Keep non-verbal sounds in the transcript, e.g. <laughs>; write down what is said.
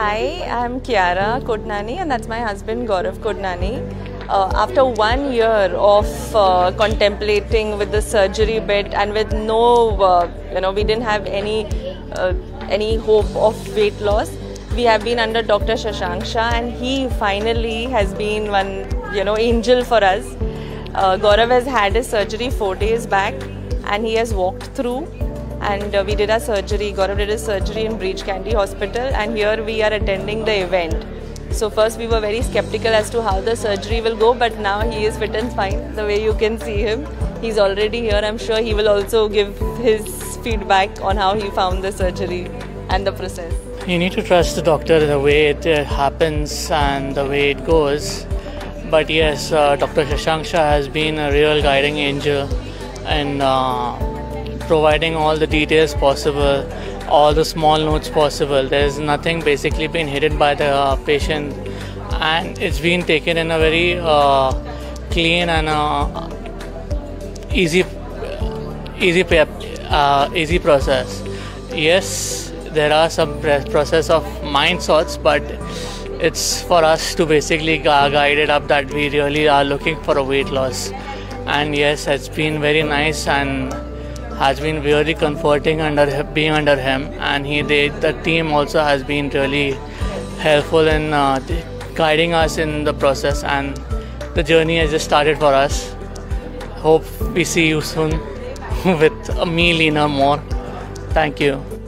Hi, I'm Kiara Kodnani, and that's my husband Gaurav Kodnani. Uh, after one year of uh, contemplating with the surgery bed and with no, uh, you know, we didn't have any uh, any hope of weight loss. We have been under Dr. Shashank Shah, and he finally has been one, you know, angel for us. Uh, Gaurav has had his surgery four days back, and he has walked through and uh, we did our surgery. Gaurav did his surgery in Breach Candy Hospital, and here we are attending the event. So first we were very skeptical as to how the surgery will go, but now he is fit and fine. The way you can see him, he's already here. I'm sure he will also give his feedback on how he found the surgery and the process. You need to trust the doctor the way it uh, happens and the way it goes. But yes, uh, Dr. Shashank Shah has been a real guiding angel and. Uh, providing all the details possible, all the small notes possible. There's nothing basically been hidden by the uh, patient, and it's been taken in a very uh, clean and uh, easy, easy, uh, easy process. Yes, there are some process of mind sorts, but it's for us to basically guide it up that we really are looking for a weight loss. And yes, it's been very nice and has been very comforting under being under him, and he they, the team also has been really helpful in uh, guiding us in the process, and the journey has just started for us. Hope we see you soon <laughs> with me leaner more. Thank you.